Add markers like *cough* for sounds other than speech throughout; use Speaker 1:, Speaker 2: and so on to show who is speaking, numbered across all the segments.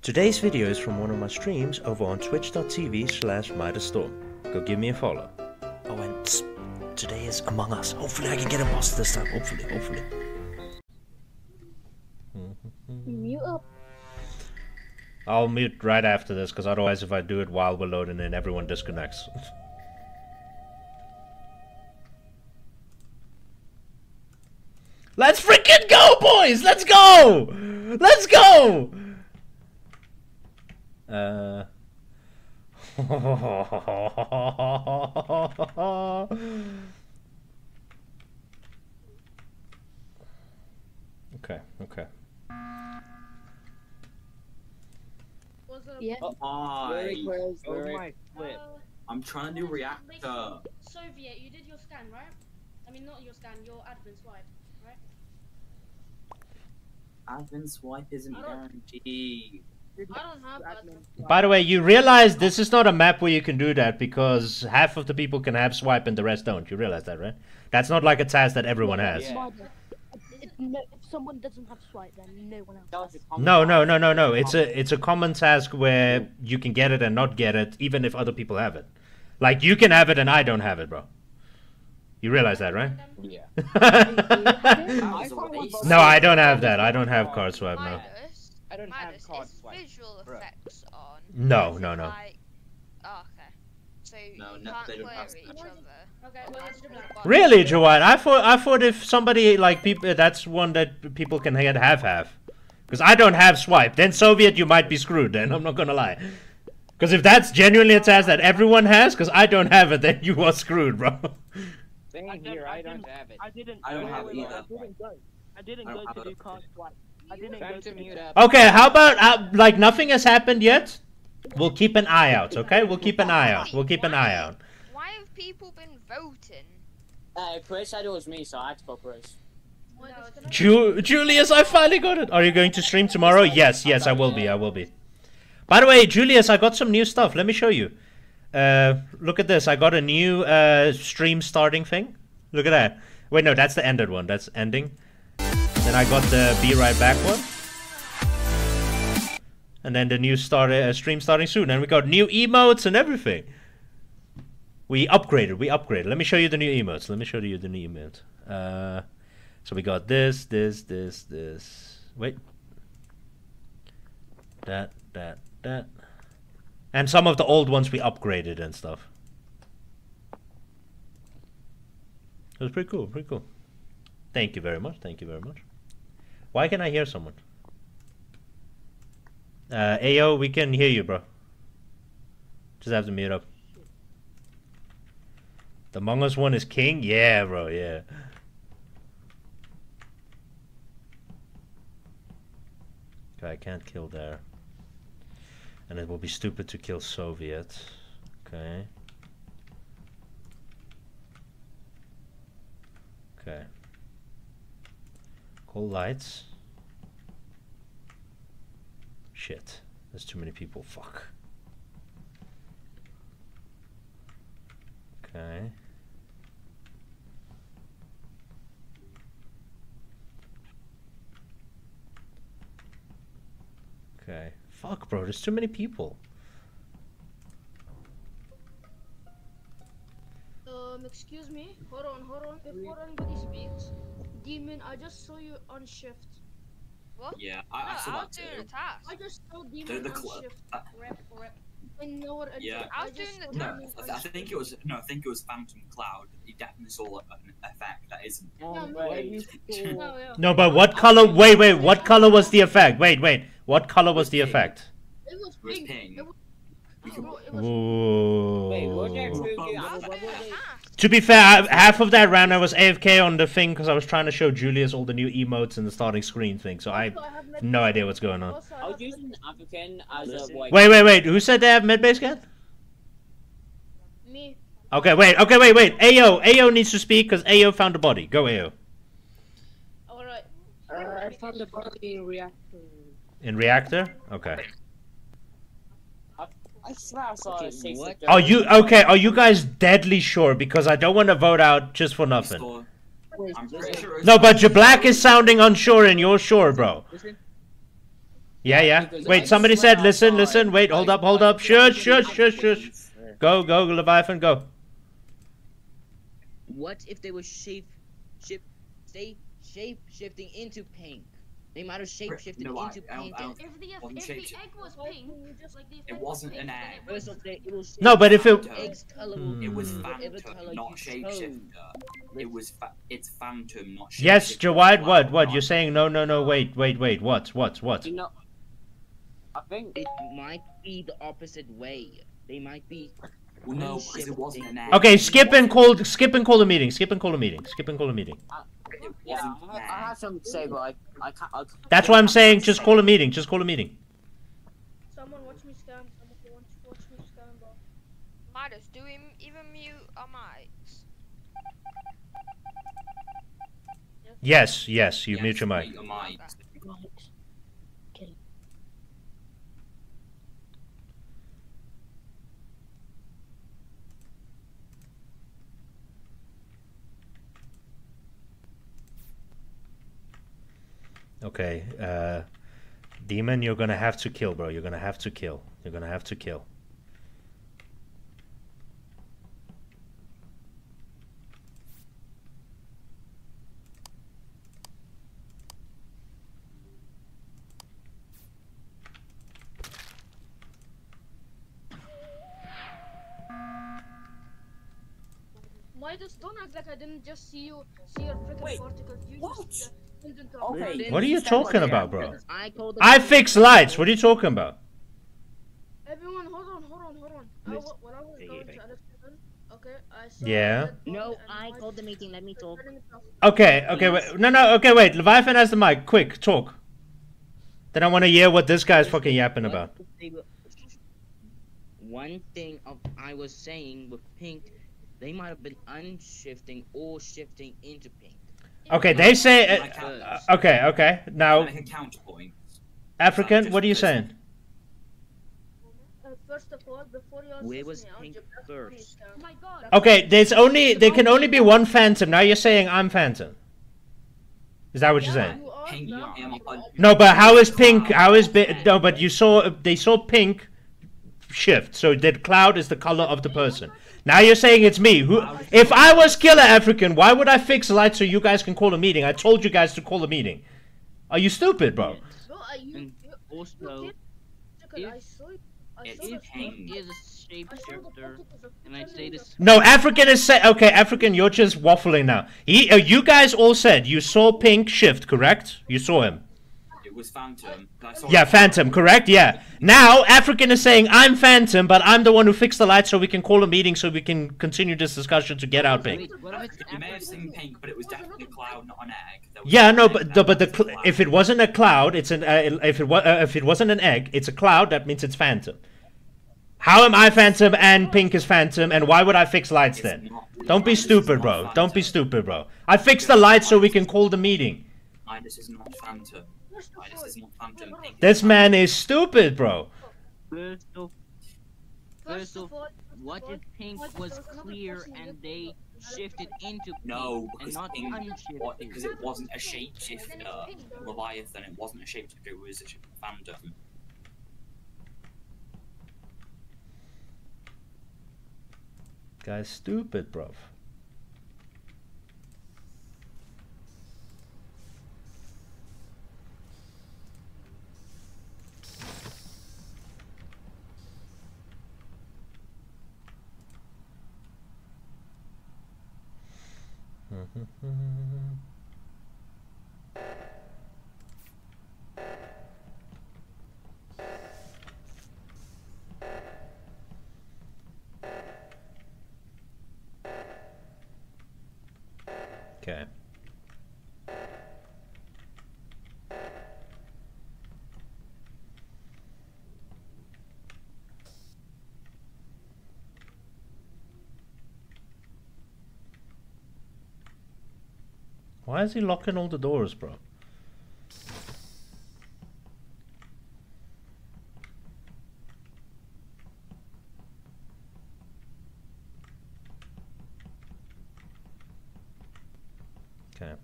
Speaker 1: Today's video is from one of my streams over on twitch.tv slash Storm. Go give me a follow. Oh, and s- today is Among Us. Hopefully I can get a boss this time. Hopefully, hopefully. Mm-hmm.
Speaker 2: Mute up.
Speaker 1: I'll mute right after this, because otherwise if I do it while we're loading in, everyone disconnects. *laughs* Let's freaking go, boys! Let's go! Let's go! Uh... *laughs* okay, okay.
Speaker 3: What's up?
Speaker 2: Yeah.
Speaker 4: Oh, I,
Speaker 5: Very close.
Speaker 4: over
Speaker 5: Very...
Speaker 4: my flip.
Speaker 3: Uh,
Speaker 4: I'm trying to do reactor.
Speaker 3: Soviet, you did your scan, right? I mean, not your scan, your admin swipe, right?
Speaker 4: Admin swipe isn't
Speaker 3: I don't-
Speaker 4: guaranteed.
Speaker 3: I don't have admin.
Speaker 1: By the way, you realize this is not a map where you can do that because half of the people can have swipe and the rest don't. You realize that, right? That's not like a task that everyone has.
Speaker 5: Yeah.
Speaker 2: No, if someone doesn't have swipe, then no one else.
Speaker 5: That was a common
Speaker 1: No, no, no, no, no. It's a it's a common task where you can get it and not get it, even if other people have it. Like you can have it and I don't have it, bro. You realize that, right?
Speaker 5: Yeah. *laughs* *laughs*
Speaker 4: I
Speaker 5: I
Speaker 4: thought one
Speaker 1: no, I don't have that. I don't have card swipe now.
Speaker 6: Midus,
Speaker 5: I don't have
Speaker 6: Midus,
Speaker 5: card
Speaker 6: is
Speaker 5: swipe.
Speaker 6: visual
Speaker 5: Bruh.
Speaker 6: effects on?
Speaker 1: No, no, no.
Speaker 6: Like... Oh, ah, okay. So
Speaker 4: No,
Speaker 6: you
Speaker 4: no,
Speaker 6: can't
Speaker 4: they
Speaker 6: query each other.
Speaker 3: Okay, well, let's do that.
Speaker 1: Really, Jawad? I thought I thought if somebody like people, uh, that's one that people can have have have. Because I don't have swipe. Then Soviet, you might be screwed. Then I'm not gonna lie. Because if that's genuinely a task that everyone has, because I don't have it, then *laughs* you are screwed, bro.
Speaker 5: Same
Speaker 7: I didn't-
Speaker 5: here,
Speaker 7: I
Speaker 5: I don't have it.
Speaker 7: I didn't.
Speaker 4: I don't
Speaker 7: wait,
Speaker 4: have it either.
Speaker 7: I didn't go. I didn't
Speaker 4: I
Speaker 7: go to do card swipe. I didn't
Speaker 5: Time to
Speaker 7: to
Speaker 5: mute up.
Speaker 1: Okay, how about uh, like nothing has happened yet? We'll keep an eye out. Okay, we'll keep an eye out. We'll keep an eye out.
Speaker 6: Why have people been voting?
Speaker 5: Uh, Chris said it was me, so I had to vote Chris.
Speaker 3: No,
Speaker 1: Ju- Julius, I finally got it. Are you going to stream tomorrow? Yes, yes, I will be. I will be. By the way, Julius, I got some new stuff. Let me show you. Uh, look at this. I got a new uh, stream starting thing. Look at that. Wait, no, that's the ended one. That's ending. Then I got the be right back one. And then the new start uh, stream starting soon. And we got new emotes and everything. We upgraded. We upgraded. Let me show you the new emotes. Let me show you the new emote. Uh, so we got this, this, this, this. Wait. That, that, that. And some of the old ones we upgraded and stuff. It was pretty cool, pretty cool. Thank you very much, thank you very much. Why can I hear someone? Uh, Ayo, we can hear you, bro. Just have to mute up. The Among Us one is king? Yeah, bro, yeah. Okay, I can't kill there. And it will be stupid to kill Soviet. Okay. Okay. Call lights. Shit. There's too many people. Fuck. Okay. Okay. Fuck, bro. There's too many people.
Speaker 3: Um, excuse me. Hold on, hold on. Before anybody speaks, Demon, I just saw you on shift.
Speaker 6: What?
Speaker 4: Yeah,
Speaker 6: No,
Speaker 4: I, I saw
Speaker 6: I
Speaker 4: that
Speaker 6: was doing
Speaker 4: too.
Speaker 6: a task.
Speaker 3: I just saw
Speaker 4: The-
Speaker 3: Demon
Speaker 4: the
Speaker 3: on
Speaker 4: cl-
Speaker 3: shift.
Speaker 4: uh,
Speaker 3: Rep, rep. I know what I
Speaker 4: Yeah.
Speaker 3: did.
Speaker 6: I was
Speaker 3: just
Speaker 6: doing the
Speaker 3: saw
Speaker 4: No, I,
Speaker 3: on
Speaker 4: I think it was no, I think it was Phantom Cloud. He definitely saw an effect that isn't.
Speaker 5: Oh,
Speaker 3: No,
Speaker 5: wait.
Speaker 3: No, *laughs* yeah.
Speaker 1: No, but what color? Wait, wait. What color was the effect? Wait, wait. What color was the effect?
Speaker 3: It was
Speaker 4: It was
Speaker 3: pink.
Speaker 4: pink.
Speaker 3: It was,
Speaker 4: We can-
Speaker 3: no, it was
Speaker 5: Wait, was there
Speaker 1: Ooh.
Speaker 5: two
Speaker 4: Wait,
Speaker 5: I-
Speaker 6: I was
Speaker 5: wait,
Speaker 6: doing
Speaker 5: wait,
Speaker 6: a
Speaker 5: wait.
Speaker 6: task.
Speaker 1: To be fair, half of that round I was AFK on the thing because I was trying to show Julius all the new emotes and the starting screen thing. So I
Speaker 3: have
Speaker 1: have no idea what's going on.
Speaker 3: I
Speaker 5: I was using African as a white.
Speaker 1: Wait, wait, wait. Who said they have medbase again?
Speaker 3: me.
Speaker 1: Okay, wait. Okay, wait, wait. Ayo, Ayo needs to speak because Ayo found a body. Go, Ayo.
Speaker 3: Alright.
Speaker 7: Uh, I found the body in reactor.
Speaker 1: In reactor. Okay.
Speaker 5: I swear I saw
Speaker 8: Okay,
Speaker 5: a six
Speaker 8: what?
Speaker 1: Are you okay? Are you guys deadly sure? Because I don't want to vote out just for nothing.
Speaker 4: saw-
Speaker 7: Wait,
Speaker 4: I'm pretty sure.
Speaker 1: No, but your black is sounding unsure and you're sure, bro. Yeah, yeah. Wait, somebody said, listen, listen. Wait, hold up, hold up. Shush,
Speaker 5: everybody
Speaker 1: shush, shush, shush. Go, go, Leviathan, go.
Speaker 8: What if they were shape, shift, stay shape shifting into pink? They might have shape shifted
Speaker 4: No, I-
Speaker 8: into
Speaker 4: I don't-
Speaker 8: pink.
Speaker 4: I
Speaker 8: and-
Speaker 4: don't-
Speaker 3: If the if, if the egg was pink, just like the
Speaker 4: It wasn't
Speaker 3: was
Speaker 4: an egg.
Speaker 3: it was
Speaker 8: First of it was
Speaker 1: No, but if it-
Speaker 8: egg's color will
Speaker 1: Hmm.
Speaker 4: It was
Speaker 8: be
Speaker 4: Phantom, not
Speaker 8: you
Speaker 4: Shapeshifter. It was fa- it's Phantom, not Shapeshifter.
Speaker 1: Yes, Jawad, what, what? You're saying no, no, no, wait, wait, wait. What, what, what?
Speaker 5: You know, I think
Speaker 8: It might be the opposite way. They might be.
Speaker 4: Well, no, because it wasn't an egg.
Speaker 1: Okay, skip and call, skip and call a meeting. Skip and call a meeting. Skip and call a meeting.
Speaker 4: It
Speaker 5: yeah, I,
Speaker 4: an
Speaker 5: I
Speaker 4: egg.
Speaker 5: had something to say, but I, I can't. I,
Speaker 1: That's why I'm saying just call a meeting. Just call a meeting.
Speaker 3: Someone watch me scam. Someone watch, watch me scam, bro.
Speaker 6: Midus, do we even mute our mics?
Speaker 1: Yes, yes, you
Speaker 4: Yes,
Speaker 1: mute your mic.
Speaker 4: Mute your mic.
Speaker 2: Right. Kill him.
Speaker 1: Okay, uh, Demon, you're gonna have to kill, bro. You're gonna have to kill. You're gonna have to kill.
Speaker 3: Midus, don't act like I didn't just see you see your freaking
Speaker 5: Wait,
Speaker 3: particles. You
Speaker 5: what?
Speaker 3: just uh, went into
Speaker 5: Okay.
Speaker 1: What are you talking about, bro?
Speaker 8: I
Speaker 1: I fix lights. What are you talking about?
Speaker 3: Everyone, hold on, hold on, hold on. I,
Speaker 8: Listen.
Speaker 3: wa- when I was
Speaker 8: Okay,
Speaker 3: going to Alex okay, I
Speaker 1: Yeah.
Speaker 8: No, I called the meeting. Let me talk.
Speaker 3: turning it off.
Speaker 1: Okay, okay, wait. No, no, okay, wait. Leviathan has the mic. Quick, talk. Then I want to hear what this guy's fucking yapping about.
Speaker 8: if they were- One thing of I was saying with pink, they might have been unshifting or shifting into pink.
Speaker 1: Okay, they say. Uh, uh, okay, okay.
Speaker 4: Can I
Speaker 1: Now,
Speaker 4: make a counterpoint?
Speaker 1: African, what are you saying?
Speaker 3: Uh, first of all, before you
Speaker 8: Where was pink first?
Speaker 3: Oh my god.
Speaker 1: Okay, there's only there can only be one Phantom. Now you're saying I'm Phantom. Is that what you're saying?
Speaker 3: You
Speaker 4: Pink,
Speaker 3: scam.
Speaker 4: I am a-
Speaker 1: No, but how is Pink? How is no? But you saw they saw Pink shift. So that cloud is the color of the person. Now you're saying it's me. Who? If I was Killer African, why would I fix the lights so you guys can call a meeting? I told you guys to call a meeting. Are you stupid, bro?
Speaker 3: Bro, are you,
Speaker 8: And also,
Speaker 3: you
Speaker 8: if-
Speaker 3: I saw it. I
Speaker 4: It's
Speaker 3: saw the
Speaker 4: pink.
Speaker 3: scam.
Speaker 8: is a
Speaker 3: I saw the
Speaker 8: shapeshifter, and I say this.
Speaker 1: No, African is say okay. African, you're just waffling now. He, uh, you guys all said you saw Pink shift, correct? You saw him.
Speaker 4: It was Phantom.
Speaker 1: Yeah. Phantom, correct? Yeah. Now African is saying I'm Phantom, but I'm the one who fixed the lights, so we can call a meeting, so we can continue this discussion to get out Pink.
Speaker 8: Wait, what if it's
Speaker 4: You may have seen pink, but it was definitely a cloud, not an egg.
Speaker 1: Yeah, no, but the, but the cl- if it wasn't a cloud, it's an uh, if it was uh, if it wasn't an egg, it's a cloud. That means it's Phantom. How am I Phantom and Pink is Phantom, and why would I fix lights
Speaker 4: It's
Speaker 1: then?
Speaker 4: not-
Speaker 1: Don't be stupid,
Speaker 4: not
Speaker 1: bro. Don't be stupid, bro. I fixed the lights so we can call the meeting.
Speaker 4: Midus is not Phantom.
Speaker 3: First of
Speaker 4: is not Phantom. Pink
Speaker 1: This man is stupid, bro.
Speaker 8: First of,
Speaker 3: first of
Speaker 8: what if pink was
Speaker 3: there was another
Speaker 8: clear and they shifted into pink
Speaker 4: No,
Speaker 8: and
Speaker 4: because
Speaker 8: not
Speaker 4: pink,
Speaker 8: unshifted?
Speaker 4: what, because it wasn't a shapeshifter. Leviathan, it wasn't a shapeshifter. It was a Phantom.
Speaker 1: Guy's stupid, bro. Okay. Why is he locking all the doors, bro? Okay.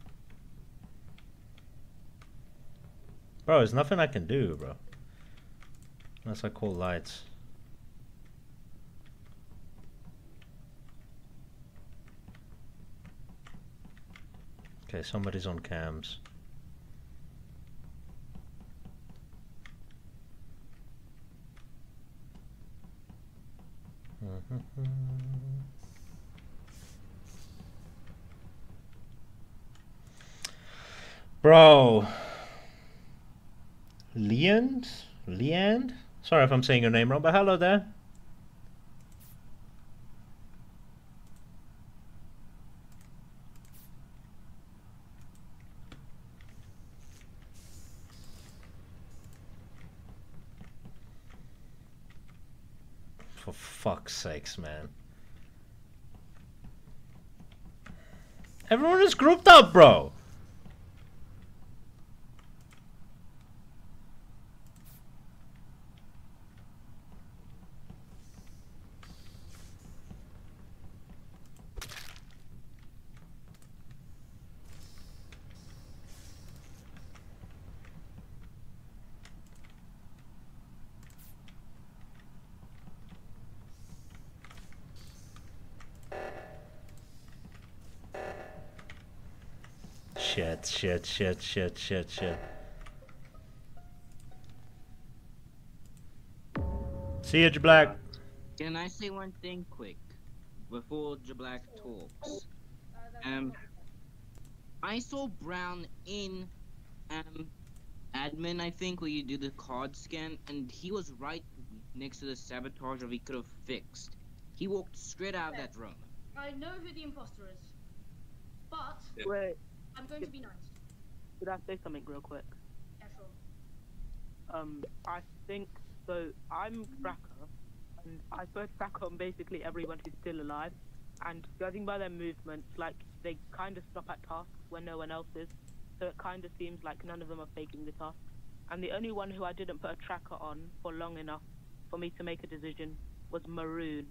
Speaker 1: Bro, there's nothing I can do, bro. Unless I call lights. Okay, somebody's on cams. Mm-hmm. Bro. Leand? Leand? Sorry if I'm saying your name wrong, but hello there. For fuck's sakes, man. Everyone is grouped up, bro. Shit, shit, shit, shit, shit, shit. See you, Black.
Speaker 8: Can I say one thing quick before Jablack talks? Um, I saw Brown in um admin, I think, where you do the card scan, and he was right next to the sabotage of he could have fixed. He walked straight out of that room.
Speaker 3: I know who the imposter is, but
Speaker 4: Yeah.
Speaker 7: Wait,
Speaker 3: I'm going to be nice.
Speaker 7: could I say something real quick?
Speaker 3: Yeah, sure.
Speaker 7: Um, I think so. I'm Tracker, and I put Tracker on basically everyone who's still alive. And judging by their movements, like they kind of stop at tasks when no one else is. So it kind of seems like none of them are faking the task. And the only one who I didn't put a tracker on for long enough for me to make a decision was Maroon.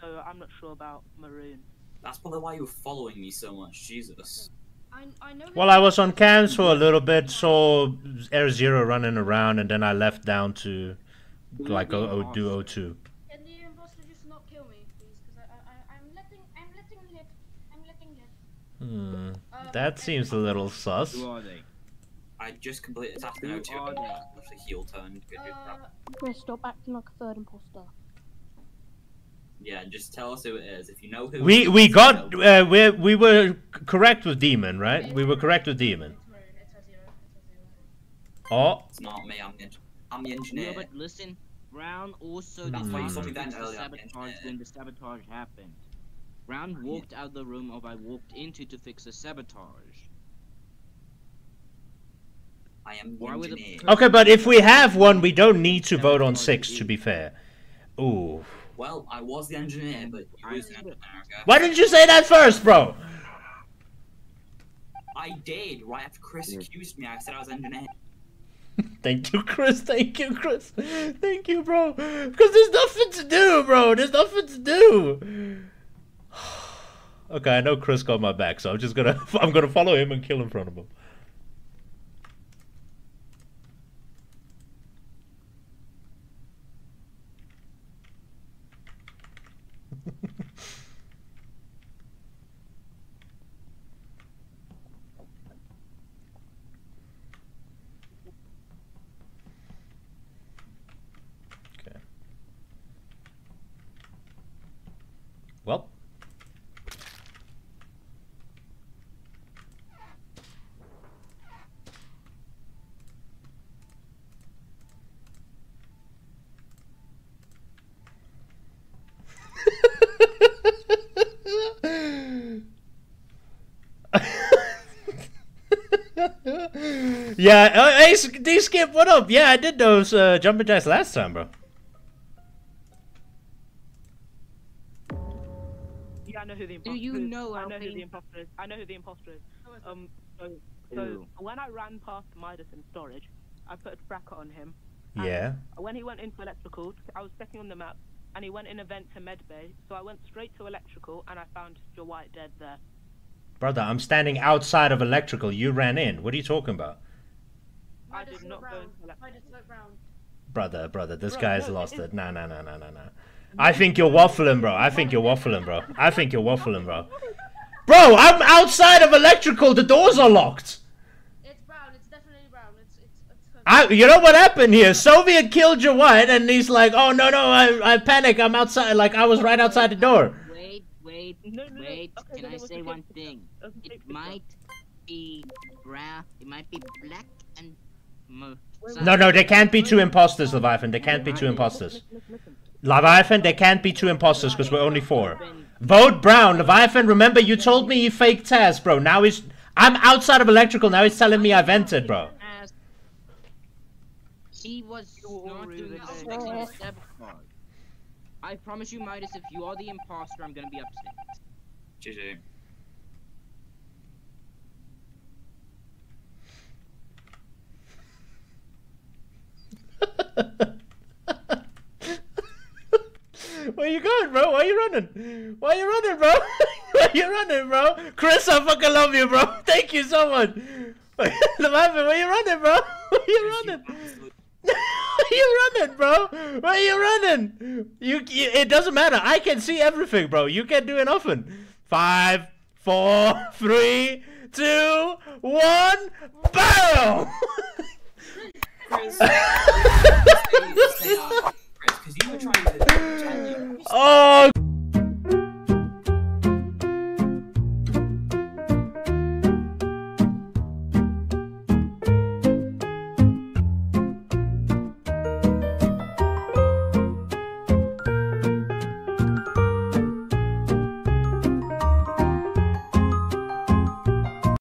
Speaker 7: So I'm not sure about Maroon.
Speaker 4: That's probably why you were following me so much, Jesus.
Speaker 3: I, I know.
Speaker 1: Well, I was on
Speaker 3: imposter
Speaker 1: cams for a little bit, saw Air Zero running around, and then I left down to like o- o- do O2.
Speaker 3: Can the imposter just not kill me, please? Because I, I, I'm letting, I'm letting lit, I'm letting lit.
Speaker 1: Hmm.
Speaker 3: Um,
Speaker 1: That seems a little sus.
Speaker 8: Who are they?
Speaker 4: I just completed task
Speaker 8: Who
Speaker 4: now too.
Speaker 8: are they?
Speaker 4: Actually, heel turned. Good, good,
Speaker 3: Uh,
Speaker 2: Chris, stop acting like a third imposter.
Speaker 4: Yeah, just tell us who it is. If you know who.
Speaker 1: We
Speaker 4: it
Speaker 1: we
Speaker 4: is,
Speaker 1: got
Speaker 4: you
Speaker 1: uh, we we were correct with Demon, right? We were correct with Demon.
Speaker 3: it's maroon. Zero. It's a zero.
Speaker 1: Oh,
Speaker 4: It's not me. I'm the, eng- I'm the
Speaker 8: Yeah,
Speaker 4: engineer.
Speaker 8: but listen, Brown also
Speaker 1: That's why you
Speaker 8: not
Speaker 1: told me
Speaker 8: fix
Speaker 4: that
Speaker 8: the
Speaker 4: earlier,
Speaker 8: sabotage when the sabotage happened. Brown walked out of the room of I walked into to fix the sabotage.
Speaker 4: I am
Speaker 8: Why the
Speaker 4: engineer.
Speaker 1: okay, but if we have one, we don't need to vote on six. To be fair. Ooh.
Speaker 4: Well, I was the engineer, but you was the
Speaker 8: see.
Speaker 4: engineer. okay?
Speaker 1: Why didn't you say that first, bro?
Speaker 4: I did. Right after Chris accused me, I said I was engineer. *laughs*
Speaker 1: Thank you, Chris. Thank you, Chris. Thank you, bro. Because there's nothing to do, bro. There's nothing to do. *sighs* okay, I know Chris got my back, so I'm just gonna *laughs* I'm gonna follow him and kill in front of him. Okay. *laughs* Well. Yeah, uh, hey, S- D Skip, what up? Yeah, I did those uh, jumping jacks last time, bro.
Speaker 7: Yeah, I know who the imposter
Speaker 8: you know
Speaker 7: I
Speaker 8: how
Speaker 7: know who the imposter is. I know who the imposter is.
Speaker 3: Who is it?
Speaker 7: Um, so, so when I ran past Midus in storage, I put a bracket on him.
Speaker 1: Yeah.
Speaker 7: When he went into electrical, I was checking on the map, and he went in a vent to medbay. So I went straight to electrical, and I found Joe White dead there.
Speaker 1: Brother, I'm standing outside of electrical. You ran in. What are you talking about?
Speaker 7: I
Speaker 3: Midus
Speaker 7: did
Speaker 3: look
Speaker 7: not go
Speaker 3: round.
Speaker 7: into electrical.
Speaker 3: Midus look round.
Speaker 1: brother, brother. This
Speaker 7: Bro,
Speaker 1: guy's
Speaker 7: no,
Speaker 1: lost
Speaker 7: it-
Speaker 1: it. Nah, nah, nah, nah, nah, nah. I think you're waffling, bro. I think you're waffling, bro. I think you're waffling, bro. Bro, I'm outside of electrical. The doors are locked.
Speaker 3: It's brown. It's definitely brown. It's it's. it's
Speaker 1: I, you know what happened here? Soviet killed your white, and he's like, "Oh no, no, I, I panic. I'm outside. Like I was right outside the door."
Speaker 8: Wait, wait,
Speaker 7: No, no, no.
Speaker 8: wait.
Speaker 7: Okay,
Speaker 8: Can
Speaker 7: then
Speaker 8: I say one thing?
Speaker 7: It was a
Speaker 8: It
Speaker 7: fake picture.
Speaker 8: might be brown. It might be black and. Mo-
Speaker 1: No, no, there can't be two imposters, Leviathan. There can't be two imposters.
Speaker 7: Listen, listen.
Speaker 1: Leviathan, there can't be two imposters because we're only four. Vote Brown. Leviathan, remember you told me you faked Taz, bro. Now he's. I'm outside of electrical. Now he's telling me I vented, bro.
Speaker 8: He was
Speaker 7: You were all
Speaker 8: not doing
Speaker 7: today.
Speaker 8: expecting the. I promise you, Midus, if you are the imposter, I'm gonna be upset.
Speaker 4: GG.
Speaker 1: you going, bro? Why you running? Why you running, bro? *laughs* Why you running, bro? Chris, I fucking love you, bro. *laughs* Thank you so much. *laughs* What happened? Why you running, bro? Why you running? Why you running, bro? Why you running? You, you, it doesn't matter. I can see everything, bro. You can't do nothing. Five, four, three, two, one, BAM! Chris, Oh,